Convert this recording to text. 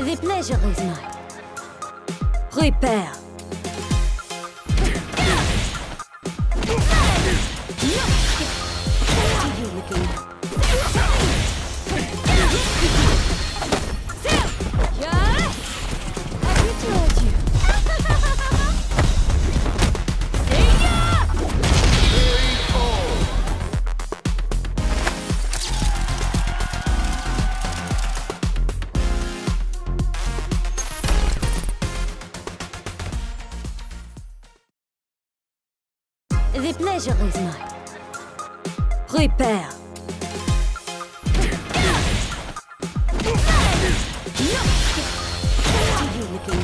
The pleasure is mine. Prepare. The pleasure is mine. Prepare. What are you looking